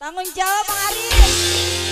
Tanggung jawab Pak Arif.